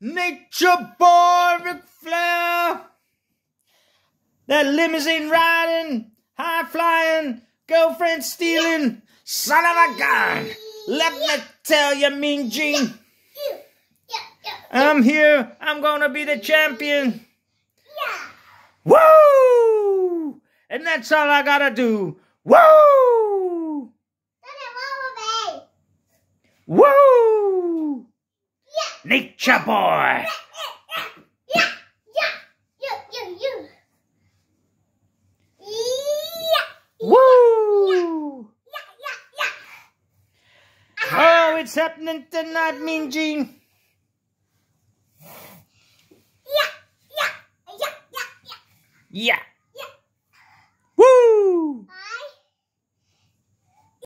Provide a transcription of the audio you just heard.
Nature boy Ric Flair. That limousine riding, high flying, girlfriend stealing, son of a gun. Let me tell you, Mean Gene. I'm here. I'm gonna be the champion. Woo! And that's all I gotta do. Woo! Woo! Nature boy. Yeah, yeah, yeah, Woo! Oh, it's happening tonight, Mean Gene. Yeah, yeah, yeah, yeah, yeah. Yeah.